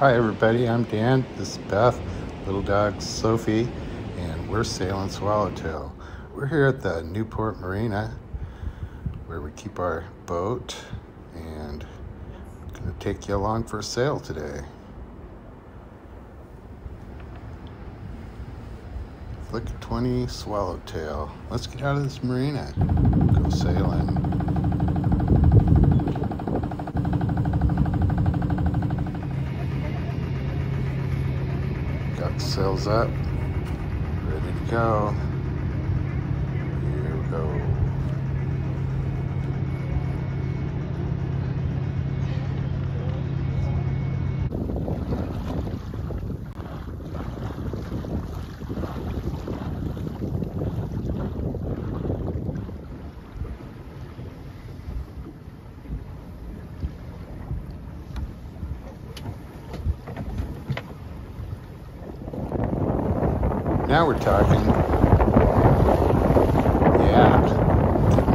Hi everybody, I'm Dan, this is Beth, little dog Sophie, and we're sailing Swallowtail. We're here at the Newport Marina where we keep our boat and I'm gonna take you along for a sail today. Flicka 20 Swallowtail. Let's get out of this marina, go sailing. Got the sails up, ready to go. Here we go. Now we're talking. Yeah,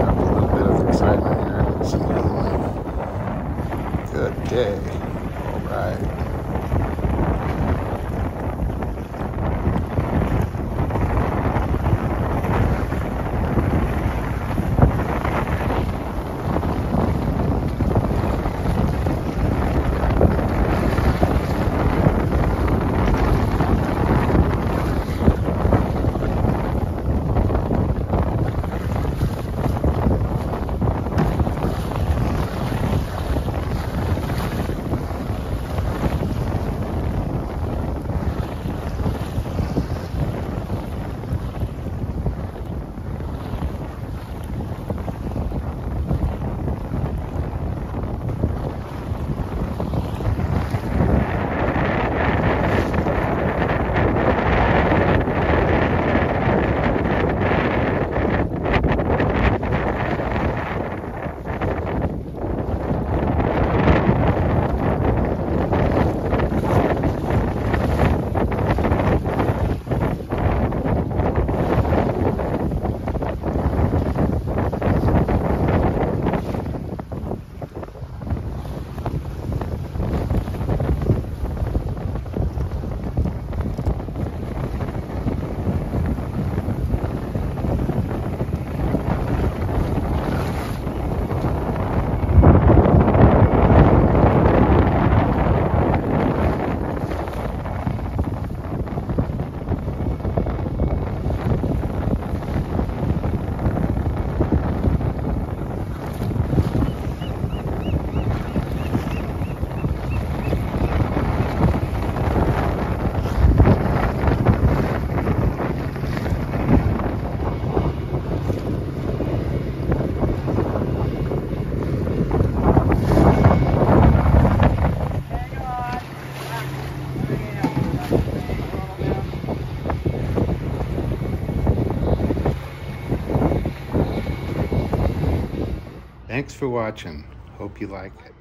up a little bit of excitement here. Good day. All right. Thanks for watching. Hope you like it.